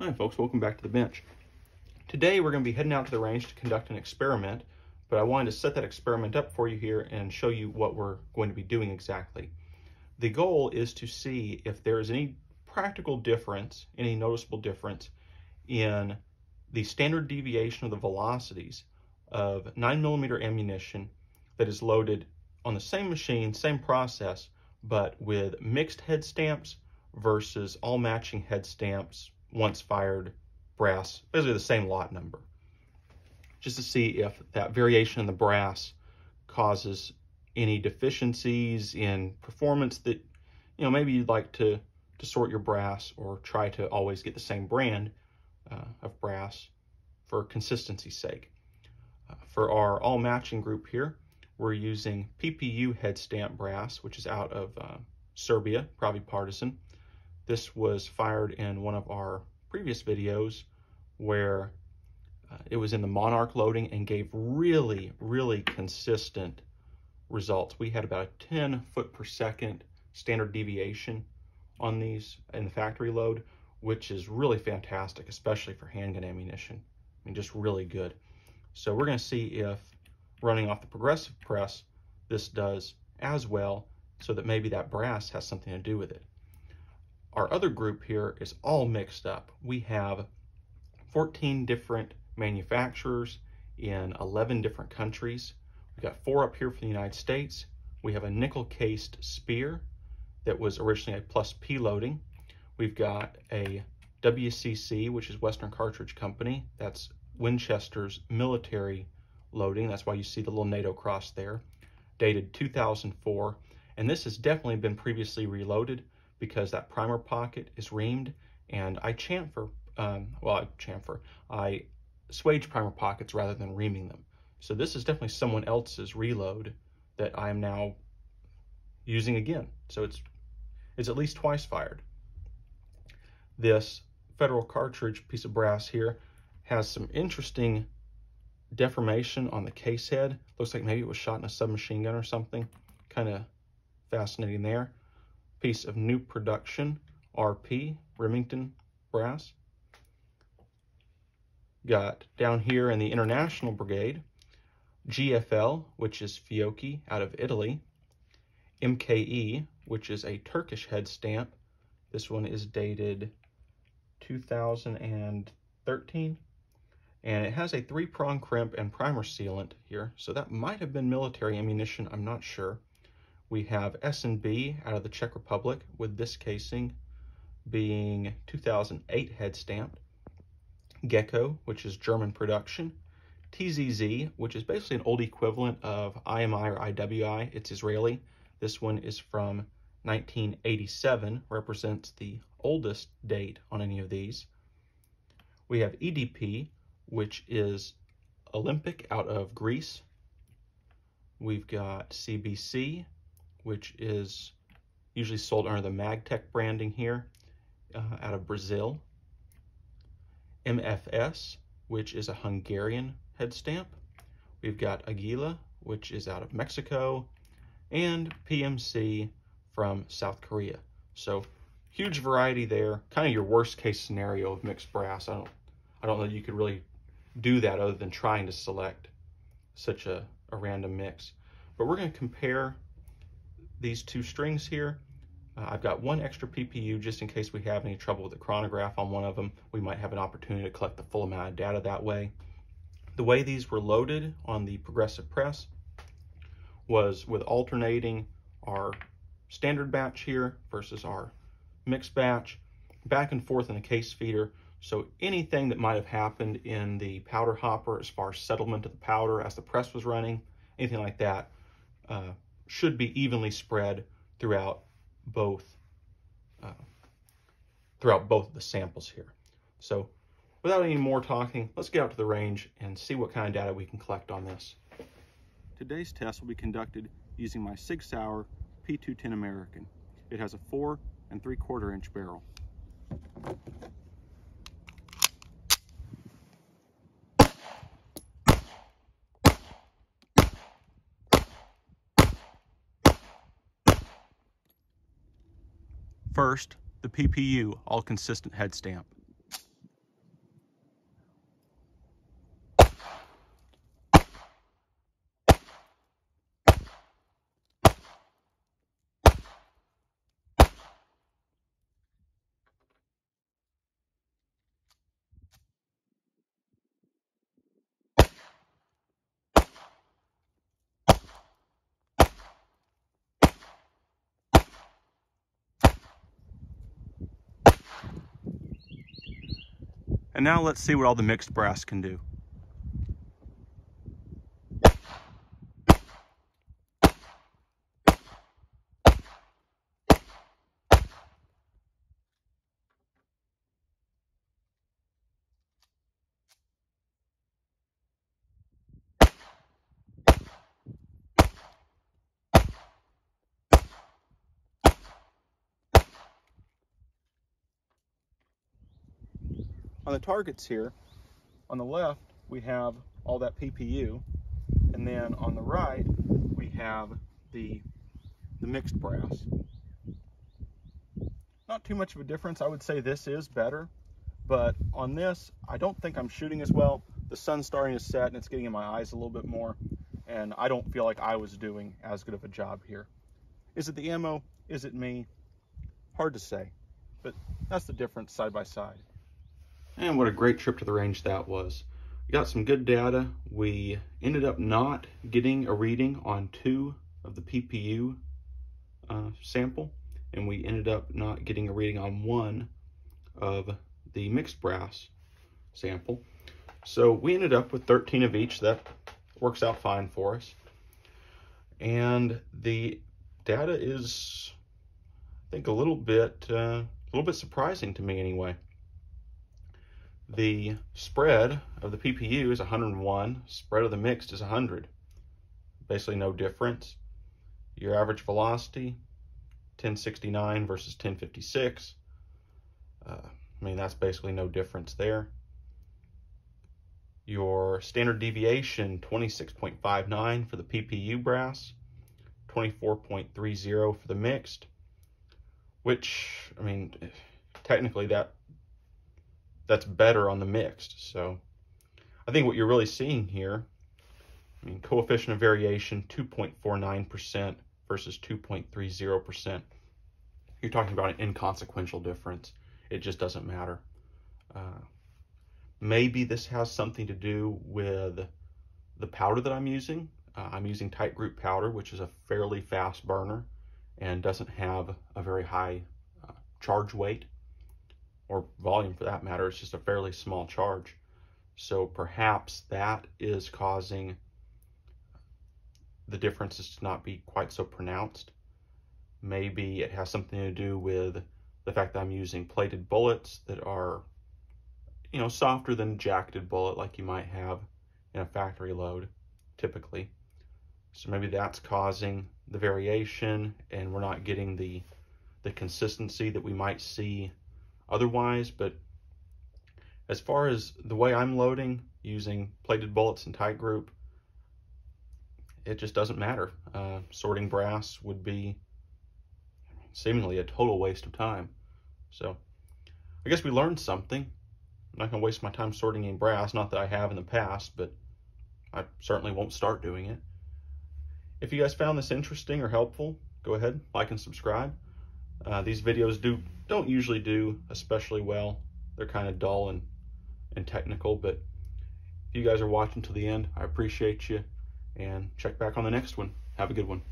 Hi folks, welcome back to the bench. Today we're going to be heading out to the range to conduct an experiment, but I wanted to set that experiment up for you here and show you what we're going to be doing exactly. The goal is to see if there is any practical difference, any noticeable difference in the standard deviation of the velocities of 9 millimeter ammunition that is loaded on the same machine, same process, but with mixed head stamps versus all matching head stamps once fired brass, basically the same lot number, just to see if that variation in the brass causes any deficiencies in performance that, you know, maybe you'd like to, to sort your brass or try to always get the same brand uh, of brass for consistency's sake. Uh, for our all matching group here, we're using PPU head stamp brass, which is out of uh, Serbia, Prvi Partizan. This was fired in one of our previous videos where uh, it was in the Monarch loading and gave really, really consistent results. We had about a 10 foot per second standard deviation on these in the factory load, which is really fantastic, especially for handgun ammunition. I mean, just really good. So we're gonna see if running off the progressive press, this does as well, so that maybe that brass has something to do with it. Our other group here is all mixed up. We have 14 different manufacturers in 11 different countries. We've got four up here from the United States. We have a nickel cased Speer that was originally a plus P loading. We've got a WCC, which is Western Cartridge Company. That's Winchester's military loading. That's why you see the little NATO cross there, dated 2004. And this has definitely been previously reloaded because that primer pocket is reamed and I chamfer, um, well, I chamfer, I swage primer pockets rather than reaming them. So this is definitely someone else's reload that I am now using again. So it's, it's at least twice fired. This federal cartridge piece of brass here has some interesting deformation on the case head. Looks like maybe it was shot in a submachine gun or something. Kind of fascinating there. Piece of new production, RP, Remington brass. Got down here in the International Brigade, GFL, which is Fiocchi out of Italy. MKE, which is a Turkish head stamp. This one is dated 2013 and it has a three-prong crimp and primer sealant here, so that might have been military ammunition, I'm not sure. We have S&B out of the Czech Republic with this casing being 2008 head stamped. GECO, which is German production. TZZ, which is basically an old equivalent of IMI or IWI, it's Israeli. This one is from 1987, represents the oldest date on any of these. We have EDP, which is Olympic out of Greece. We've got CBC, which is usually sold under the Magtech branding here uh, out of Brazil. MFS, which is a Hungarian head stamp. We've got Aguila, which is out of Mexico, and PMC from South Korea. So huge variety there, kind of your worst case scenario of mixed brass. I don't, I don't know you could really do that other than trying to select such a, a random mix. But we're going to compare these two strings here. Uh, I've got one extra PPU just in case we have any trouble with the chronograph on one of them. We might have an opportunity to collect the full amount of data that way. The way these were loaded on the progressive press was with alternating our standard batch here versus our mixed batch, back and forth in the case feeder so anything that might have happened in the powder hopper as far as settlement of the powder as the press was running, anything like that, uh, should be evenly spread throughout both uh, throughout both the samples here. So without any more talking, let's get out to the range and see what kind of data we can collect on this. Today's test will be conducted using my Sig Sauer P210 American. It has a four and three quarter inch barrel. First, the PPU all consistent head stamp. And now let's see what all the mixed brass can do. On the targets here, on the left, we have all that PPU, and then on the right, we have the, the mixed brass. Not too much of a difference. I would say this is better, but on this, I don't think I'm shooting as well. The sun's starting to set and it's getting in my eyes a little bit more, and I don't feel like I was doing as good of a job here. Is it the ammo? Is it me? Hard to say, but that's the difference side by side. And what a great trip to the range that was. We got some good data. We ended up not getting a reading on two of the PPU uh, sample, and we ended up not getting a reading on one of the mixed brass sample. So we ended up with 13 of each. That works out fine for us. And the data is, I think, a little bit, uh, a little bit surprising to me anyway. The spread of the PPU is 101, spread of the mixed is 100. Basically no difference. Your average velocity, 1069 versus 1056. Uh, I mean, that's basically no difference there. Your standard deviation, 26.59 for the PPU brass, 24.30 for the mixed, which, I mean, technically that that's better on the mixed. So I think what you're really seeing here, I mean, coefficient of variation 2.49% versus 2.30%. You're talking about an inconsequential difference. It just doesn't matter. Uh, maybe this has something to do with the powder that I'm using. Uh, I'm using Titegroup powder, which is a fairly fast burner and doesn't have a very high uh, charge weight or volume for that matter, it's just a fairly small charge. So perhaps that is causing the differences to not be quite so pronounced. Maybe it has something to do with the fact that I'm using plated bullets that are, you know, softer than jacketed bullet like you might have in a factory load typically. So maybe that's causing the variation and we're not getting the the consistency that we might see otherwise, but as far as the way I'm loading using plated bullets and Titegroup, it just doesn't matter. Uh, sorting brass would be seemingly a total waste of time. So I guess we learned something. I'm not going to waste my time sorting in brass, not that I have in the past, but I certainly won't start doing it. If you guys found this interesting or helpful, go ahead, like and subscribe. Uh, these videos do don't usually do especially well. They're kind of dull and, and technical, but if you guys are watching to the end, I appreciate you. And check back on the next one. Have a good one.